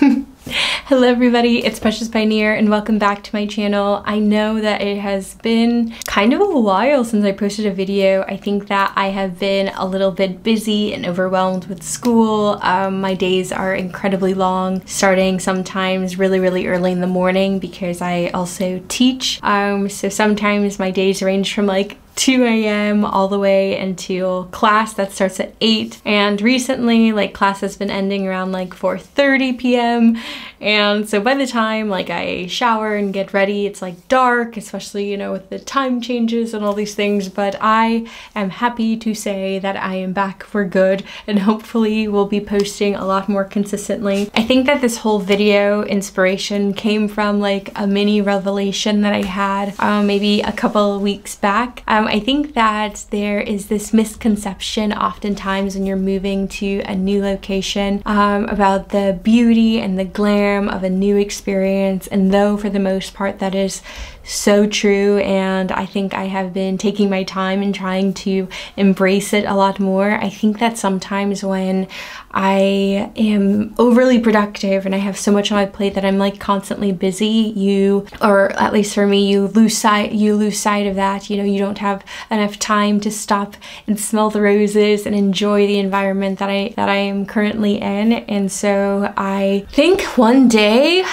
Hello everybody, it's Precious Pioneer and welcome back to my channel. I know that it has been kind of a while since I posted a video. I think that I have been a little bit busy and overwhelmed with school. Um, my days are incredibly long, starting sometimes really, really early in the morning because I also teach. Um, so sometimes my days range from like 2 a.m. all the way until class that starts at 8 and recently like class has been ending around like 4:30 p.m. and so by the time like I shower and get ready it's like dark especially you know with the time changes and all these things but I am happy to say that I am back for good and hopefully will be posting a lot more consistently. I think that this whole video inspiration came from like a mini revelation that I had um, maybe a couple weeks back. Um, I think that there is this misconception oftentimes when you're moving to a new location um, about the beauty and the glam of a new experience. And though for the most part that is so true and I think I have been taking my time and trying to embrace it a lot more. I think that sometimes when I am overly productive and I have so much on my plate that I'm like constantly busy, you or at least for me, you lose sight you lose sight of that. You know, you don't have enough time to stop and smell the roses and enjoy the environment that I that I am currently in. And so I think one day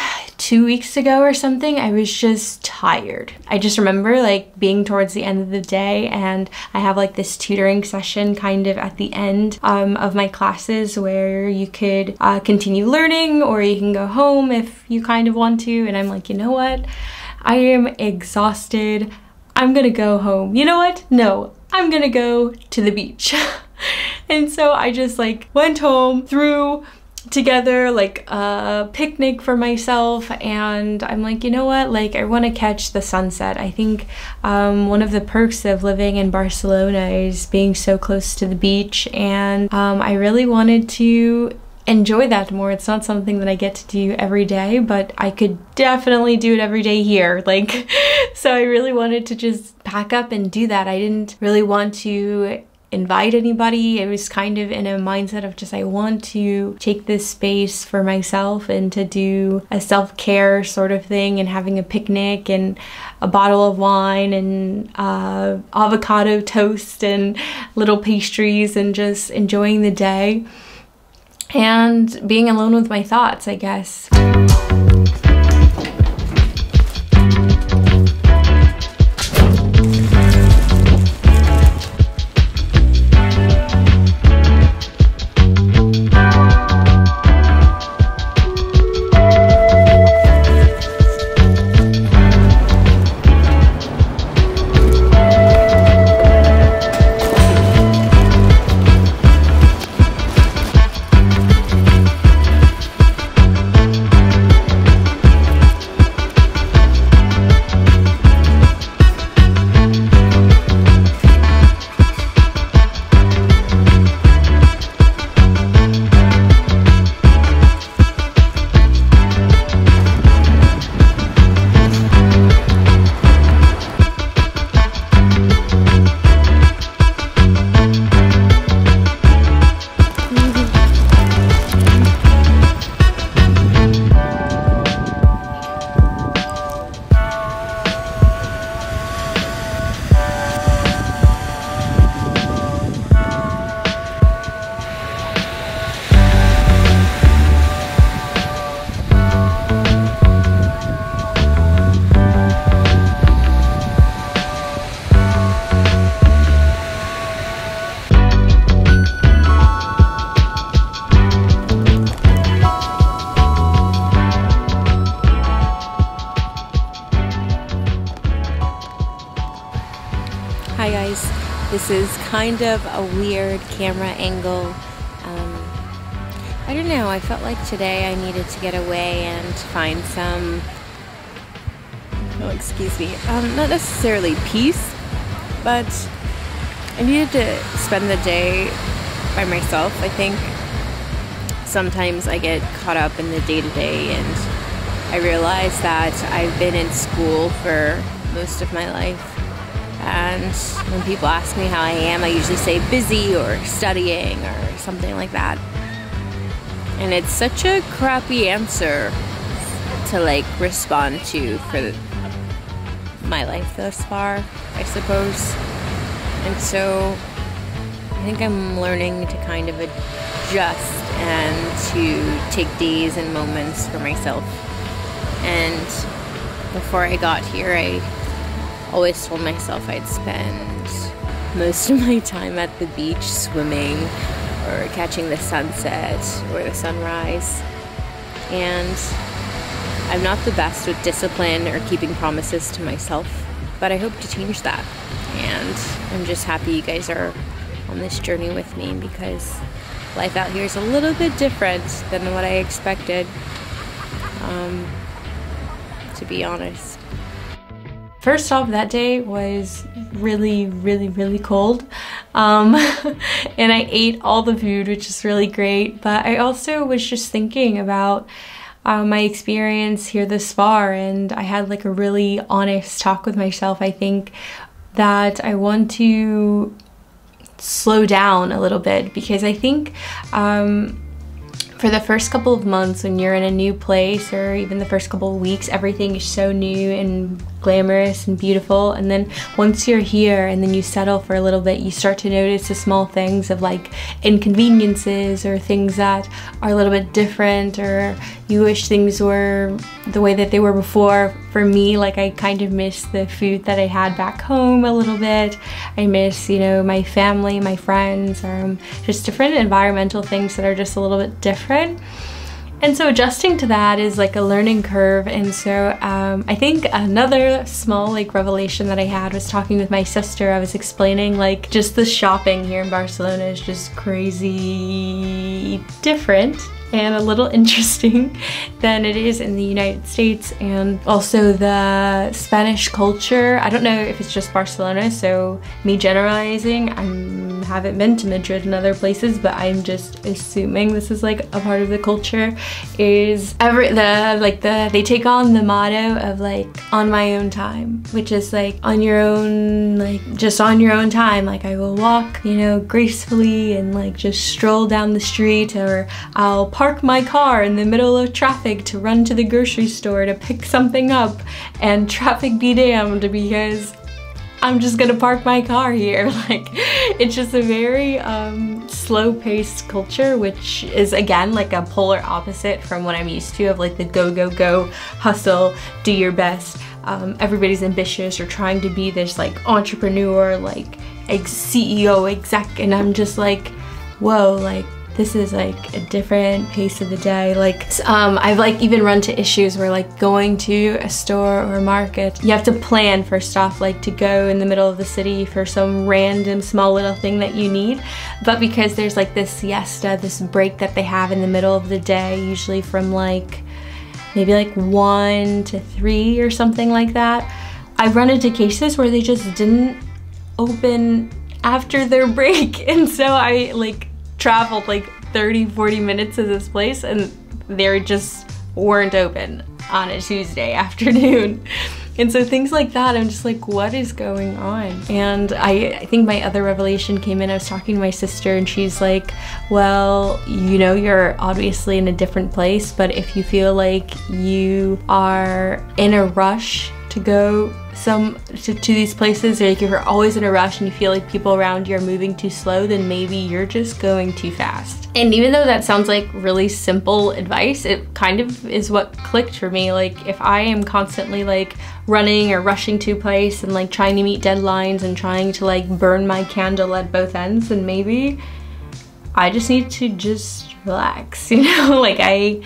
two weeks ago or something, I was just tired. I just remember like being towards the end of the day and I have like this tutoring session kind of at the end um, of my classes where you could uh, continue learning or you can go home if you kind of want to. And I'm like, you know what? I am exhausted. I'm gonna go home. You know what? No, I'm gonna go to the beach. and so I just like went home, threw together like a picnic for myself and I'm like you know what like I want to catch the sunset I think um, one of the perks of living in Barcelona is being so close to the beach and um, I really wanted to enjoy that more. It's not something that I get to do every day, but I could definitely do it every day here. Like, so I really wanted to just pack up and do that. I didn't really want to invite anybody. It was kind of in a mindset of just I want to take this space for myself and to do a self-care sort of thing and having a picnic and a bottle of wine and uh, avocado toast and little pastries and just enjoying the day and being alone with my thoughts, I guess. This is kind of a weird camera angle. Um, I don't know, I felt like today I needed to get away and find some, oh excuse me, um, not necessarily peace, but I needed to spend the day by myself. I think sometimes I get caught up in the day to day and I realize that I've been in school for most of my life and when people ask me how I am, I usually say busy or studying or something like that. And it's such a crappy answer to like respond to for my life thus far, I suppose. And so I think I'm learning to kind of adjust and to take days and moments for myself. And before I got here, I always told myself I'd spend most of my time at the beach swimming or catching the sunset or the sunrise. And I'm not the best with discipline or keeping promises to myself, but I hope to change that. And I'm just happy you guys are on this journey with me because life out here is a little bit different than what I expected, um, to be honest. First off, that day was really, really, really cold. Um, and I ate all the food, which is really great. But I also was just thinking about uh, my experience here this far, and I had like a really honest talk with myself. I think that I want to slow down a little bit because I think um, for the first couple of months when you're in a new place or even the first couple of weeks, everything is so new and glamorous and beautiful. And then once you're here and then you settle for a little bit, you start to notice the small things of like inconveniences or things that are a little bit different or you wish things were the way that they were before. For me, like I kind of miss the food that I had back home a little bit. I miss, you know, my family, my friends, um, just different environmental things that are just a little bit different. And so adjusting to that is like a learning curve. And so um, I think another small like revelation that I had was talking with my sister. I was explaining like just the shopping here in Barcelona is just crazy different and a little interesting than it is in the United States and also the Spanish culture. I don't know if it's just Barcelona, so me generalizing, I haven't been to Madrid and other places, but I'm just assuming this is like a part of the culture is every the like the they take on the motto of like on my own time, which is like on your own like just on your own time. Like I will walk, you know, gracefully and like just stroll down the street or I'll park my car in the middle of traffic to run to the grocery store to pick something up and traffic be damned because I'm just gonna park my car here. Like, it's just a very um, slow-paced culture, which is again like a polar opposite from what I'm used to of like the go, go, go, hustle, do your best. Um, everybody's ambitious or trying to be this like entrepreneur, like ex CEO exec, and I'm just like, whoa, like this is like a different pace of the day. Like um, I've like even run to issues where like going to a store or a market, you have to plan first off like to go in the middle of the city for some random small little thing that you need. But because there's like this siesta, this break that they have in the middle of the day, usually from like maybe like one to three or something like that, I've run into cases where they just didn't open after their break. And so I like traveled like 30, 40 minutes to this place and they just weren't open on a Tuesday afternoon. And so things like that, I'm just like, what is going on? And I, I think my other revelation came in, I was talking to my sister and she's like, well, you know, you're obviously in a different place, but if you feel like you are in a rush to go some to, to, these places like if you're always in a rush and you feel like people around you are moving too slow then maybe you're just going too fast. And even though that sounds like really simple advice it kind of is what clicked for me. Like if I am constantly like running or rushing to place and like trying to meet deadlines and trying to like burn my candle at both ends then maybe I just need to just relax you know? Like I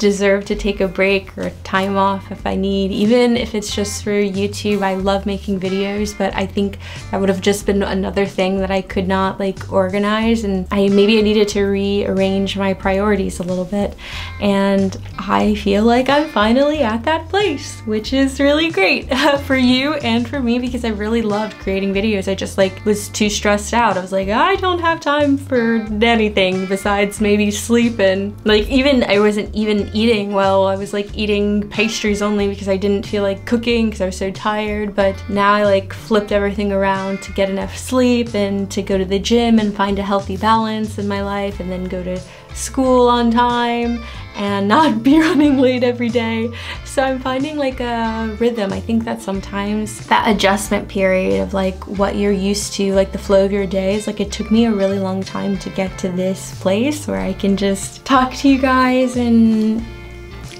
deserve to take a break or time off if I need, even if it's just for YouTube. I love making videos, but I think that would have just been another thing that I could not like organize and I maybe I needed to rearrange my priorities a little bit. And I feel like I'm finally at that place, which is really great for you and for me because I really loved creating videos. I just like was too stressed out. I was like, I don't have time for anything besides maybe sleep and like even I wasn't even eating well. I was like eating pastries only because I didn't feel like cooking because I was so tired. But now I like flipped everything around to get enough sleep and to go to the gym and find a healthy balance in my life and then go to school on time and not be running late every day. So I'm finding like a rhythm. I think that sometimes that adjustment period of like what you're used to, like the flow of your days, like it took me a really long time to get to this place where I can just talk to you guys and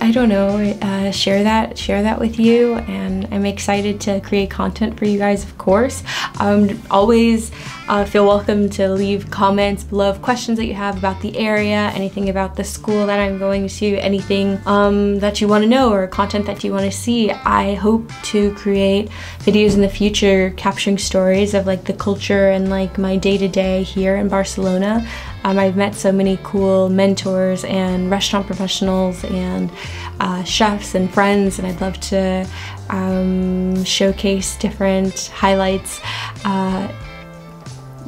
I don't know, uh, share that, share that with you. And I'm excited to create content for you guys, of course. Um, always uh, feel welcome to leave comments below of questions that you have about the area, anything about the school that I'm going to, anything um, that you want to know or content that you want to see. I hope to create videos in the future capturing stories of like the culture and like my day-to-day -day here in Barcelona. Um, I've met so many cool mentors and restaurant professionals and uh, chefs and friends, and I'd love to um, showcase different highlights uh,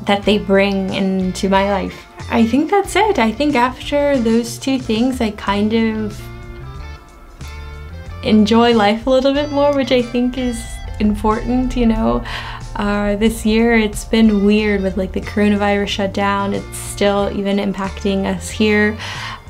that they bring into my life. I think that's it. I think after those two things, I kind of enjoy life a little bit more, which I think is important, you know. Uh, this year it's been weird with like the coronavirus shutdown. It's still even impacting us here.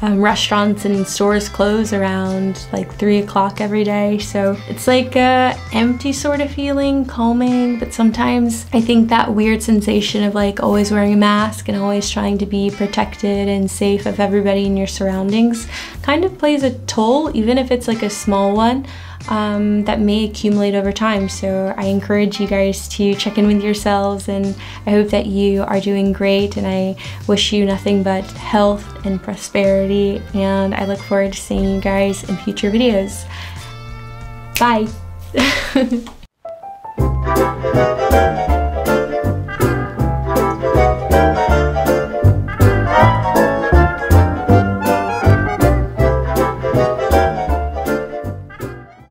Um, restaurants and stores close around like 3 o'clock every day. So it's like a empty sort of feeling, calming, but sometimes I think that weird sensation of like always wearing a mask and always trying to be protected and safe of everybody in your surroundings kind of plays a toll, even if it's like a small one um, that may accumulate over time. So I encourage you guys to check in with yourselves and I hope that you are doing great and I wish you nothing but health and prosperity and I look forward to seeing you guys in future videos. Bye!